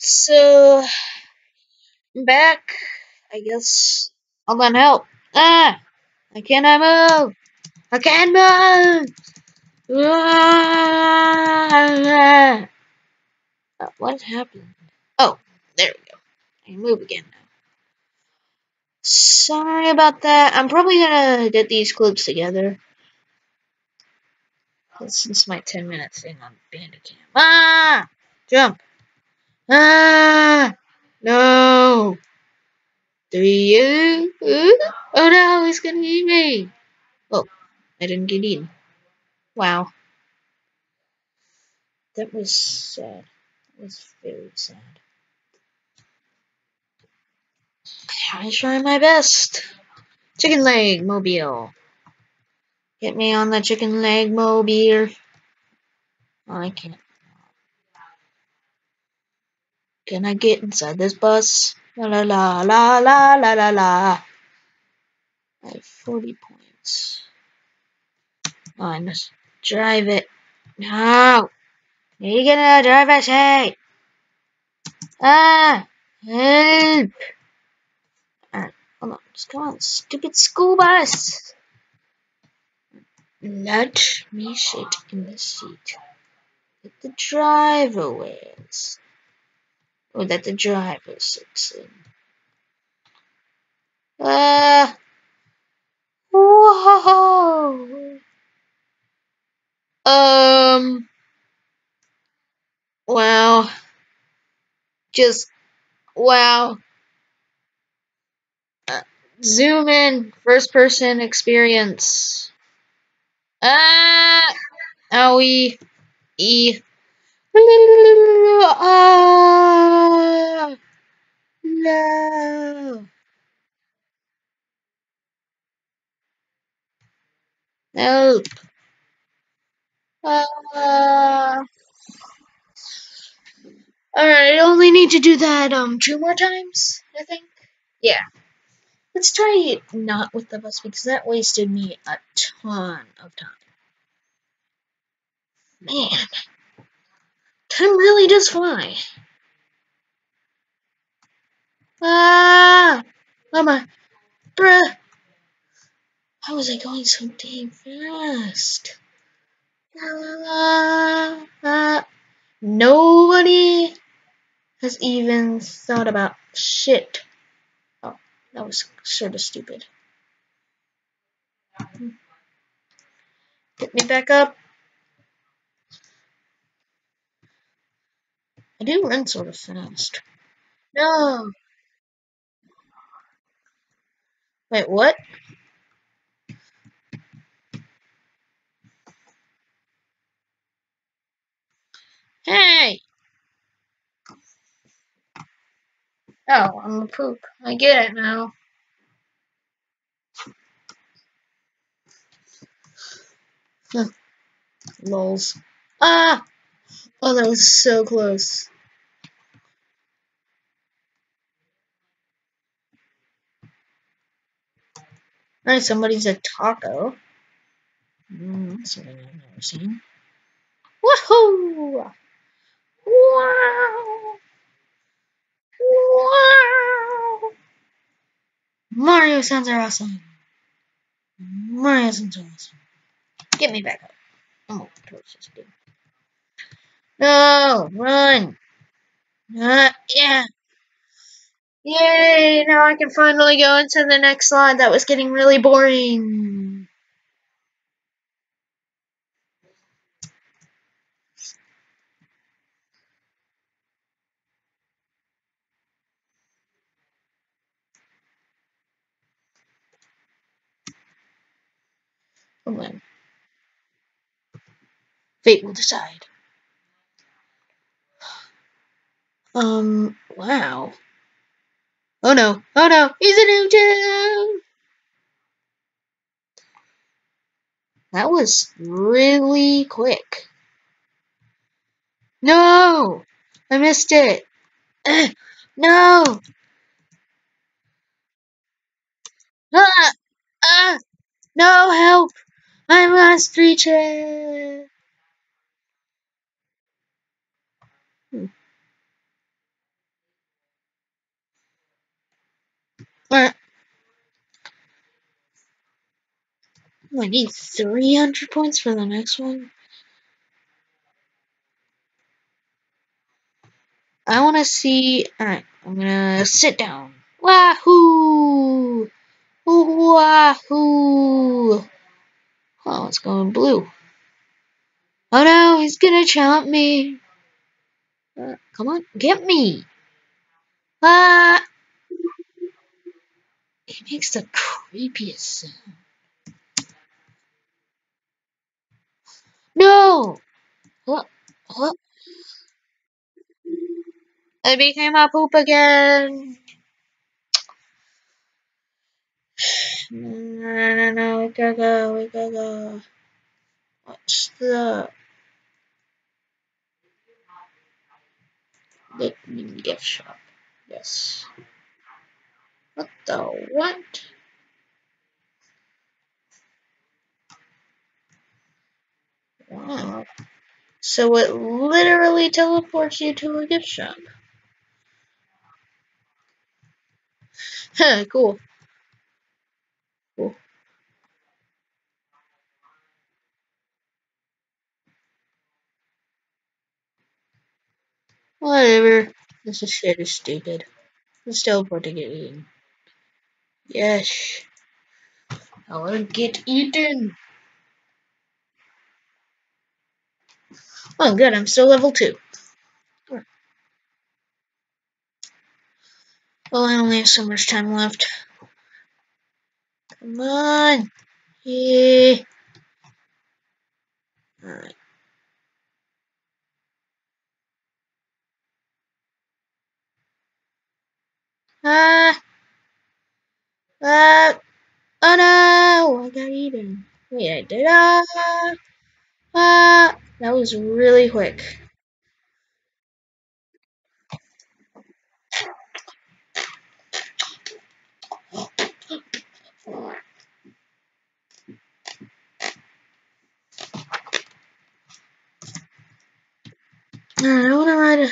So, I'm back. I guess I'll lend help. Ah! I cannot move! I can't move! Ah! Uh, what happened? Oh, there we go. I can move again now. Sorry about that. I'm probably gonna get these clips together. Since my 10 minute thing on Bandicam. Ah! Jump! Ah! No! Do you? Oh no, he's gonna eat me! Oh, I didn't get eaten. Wow. That was sad. That was very sad. I try my best. Chicken leg mobile. Get me on the chicken leg mobile. I can't. Can I get inside this bus? La la la la la la la la. I have 40 points. On, let's drive it. No! You gonna drive it, say? Ah! Help! Alright, hold on. Just come on, stupid school bus! Let me sit in the seat that the driver wears. Or that the driver in. Uh, whoa! Um. Wow. Just. Wow. Uh, zoom in. First person experience. Ah! Owie. E. Ah! No. Help. Uh, Alright, I only need to do that um two more times, I think. Yeah. Let's try it not with the bus because that wasted me a ton of time. Man. Really does fly. Ah! Mama! Bruh! How was I going so damn fast? Ah. Nobody has even thought about shit. Oh, that was sort of stupid. Get me back up. I do run sort of fast. No. Wait, what? Hey! Oh, I'm a poop. I get it now. Lols. Ah! Oh, that was so close. Alright, somebody's a taco. Mm, something I've never seen. Woohoo! Wow! Wow! Mario sounds are awesome. Mario sounds are awesome. Get me back up. Oh, towards this game. No! Run! Uh, yeah! Yay! Now I can finally go into the next slide. That was getting really boring. Hold on. Fate will decide. Um, wow. Oh no, oh no, he's a new That was really quick. No! I missed it. No! Ah! Ah! No help! I must reach it! Alright. I need 300 points for the next one. I want to see. Alright, I'm gonna sit down. Wahoo! Wahoo! Oh, it's going blue. Oh no, he's gonna chomp me. Uh, come on, get me. Ah! He makes the creepiest sound. No! What? What? I became a poop again. No, no, no, no, we gotta go, we gotta go. What's the... The gift shop. Yes. What the what? Wow. So it literally teleports you to a gift shop. Huh, cool. Cool. Whatever. This is shit is stupid. Let's teleport to get eaten. Yes. I wanna get eaten. Oh good, I'm still level two. Well, I only have so much time left. Come on. Yeah. Alright. Ah. Ah. Oh no! I got eaten. Wait, I did. Ah. Ah. That was really quick. I wanna ride a.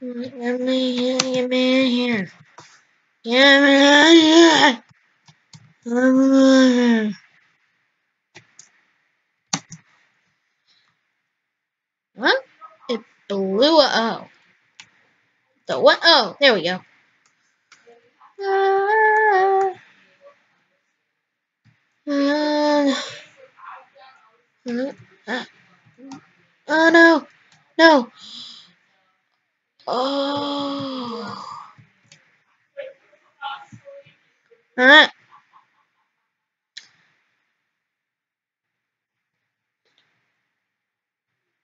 Get me here, get me in here. Get me in here. Get me in here. What? It blew a oh. The what? Oh, there we go. Oh no! No! Oh! Alright.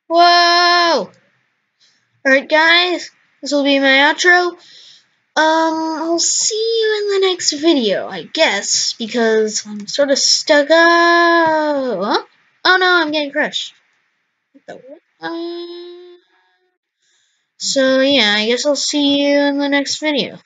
Whoa! Alright guys, this will be my outro. Um, I'll see you in the next video, I guess, because I'm sort of stuck up. Huh? Oh no, I'm getting crushed. Uh, so yeah, I guess I'll see you in the next video.